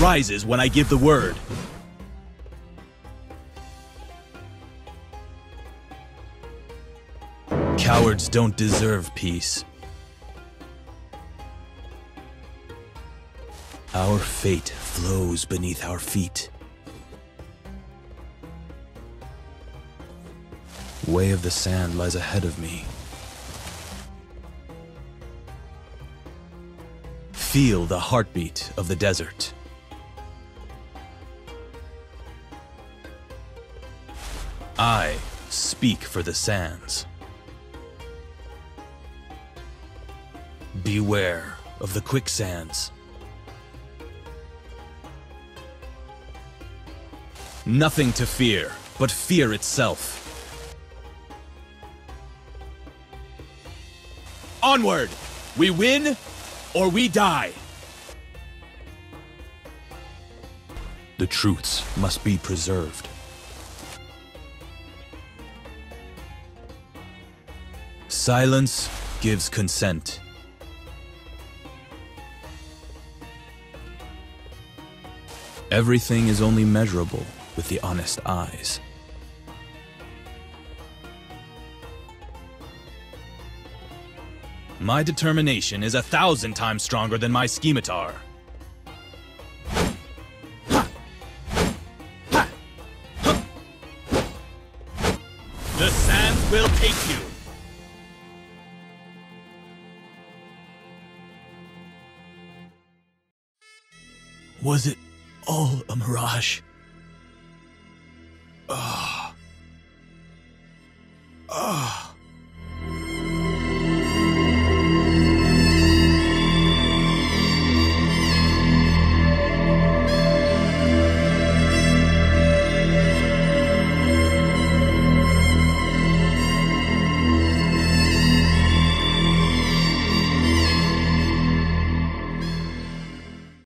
rises when I give the word. Cowards don't deserve peace. Our fate flows beneath our feet. Way of the Sand lies ahead of me. Feel the heartbeat of the desert. I speak for the sands. Beware of the quicksands. Nothing to fear but fear itself. Onward! We win or we die. The truths must be preserved. Silence gives consent. Everything is only measurable with the honest eyes. My determination is a thousand times stronger than my scimitar. The sands will take you. Was it all a mirage? Ah. Ah.